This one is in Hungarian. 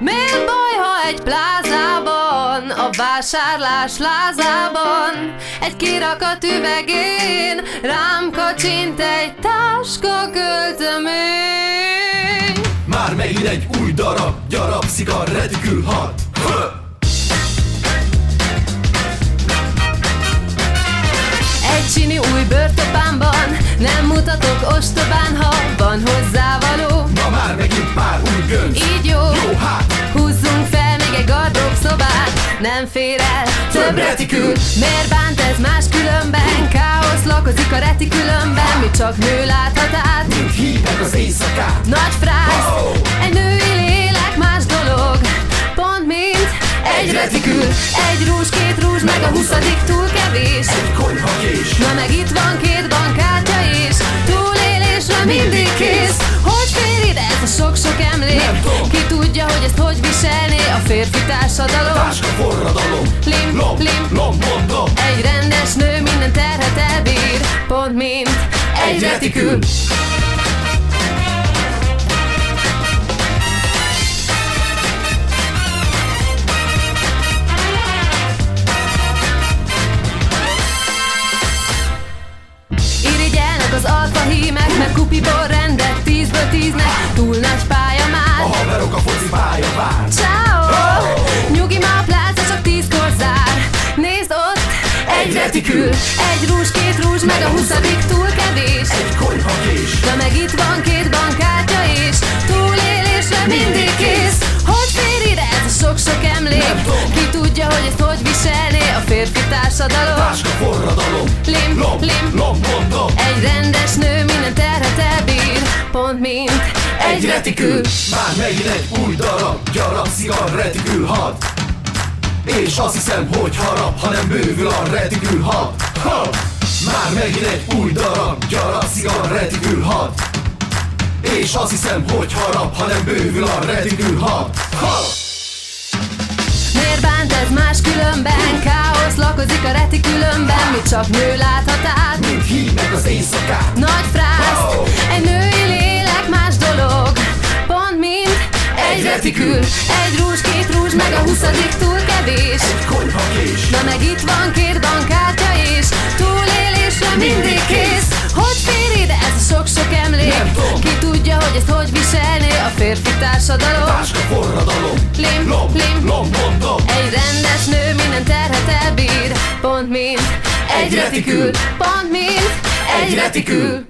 Miért baj, ha egy plázában, a vásárlás lázában, egy kirakat üvegén rám kacsint egy táska költemény? Már megint egy új darab, gyarapszik a retikül hat. Egy csini új bőrtopámban Nem mutatok ostobán, ha van Nem fér el, több retikül. Miért bánt ez más különben? Káosz lakozik a retikülönben. Mi csak nő láthat át. Mint hívek az éjszakát. Nagy frász, férfi társadalom Táska forradalom. Lim, lom, lim. lom, mondom. Egy rendes nő minden terhet elbír Pont mint egy retikül Irigyelnek az alfa hímek, meg kupiból rendet tízből tíznek Túl nagy pálya A már haverok a foci pálya vár. Ciao! Huszadik túl kevés Egy konyha kés. De meg itt van két bankkártya is Túlélésre mindig kész Hogy fér ide ez a sok-sok emlék. Ki tudja, hogy ezt hogy viselné A férfi társadalom Táska forradalom. Lim, lom, lim. lom, mondom. Egy rendes nő minden terhet elbír Pont mint egy retikül Már megint egy új darab, gyarapszik a retikül hat. És azt hiszem, hogy harap, ha nem bővül a retikül hat. Ha! Már megint egy új darab, gyarapszik a retikül hat. És azt hiszem, hogy harap, ha nem bővül a retikül hat. Ha! Miért bánt ez más különben? Káosz lakozik a retikülönben Mi csak nő láthat át Mint hívnek az éjszakát. Nagy frászt Oh! Egy női lélek más dolog Pont mint egy retikül Egy rúzs, két rúzs, meg a huszadik túl kevés Egy konyha férfi társadalom Táska forradalom. Lim, lom, lim. lom, mondom. Egy rendes nő minden terhet elbír Pont mint egy retikül. Pont mint egy retikül.